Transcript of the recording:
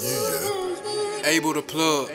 Yeah. Able to plug.